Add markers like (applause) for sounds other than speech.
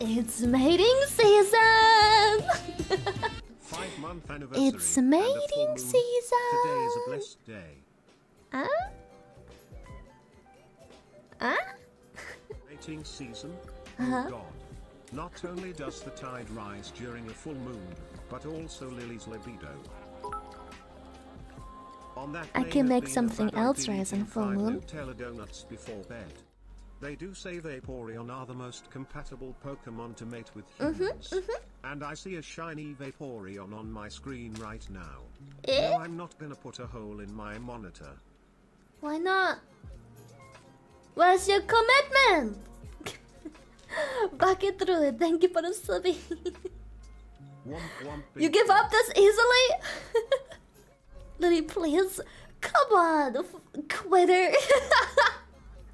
It's mating season! Five month anniversary. It's and a full mating season! Today is a blessed day. Huh? Huh? Mating season? Uh-huh. Oh god. Not only does the tide rise during a full moon, but also Lily's libido. On that I can make something else rise on full moon. They do say Vaporeon are the most compatible Pokemon to mate with Mm-hmm, humans. And I see a shiny Vaporeon on my screen right now. Eh? No, I'm not gonna put a hole in my monitor. Why not? Where's your commitment? (laughs) Back it through it. Thank you for the subbing. (laughs) You give up this easily? (laughs) Lily, please. Come on, quitter.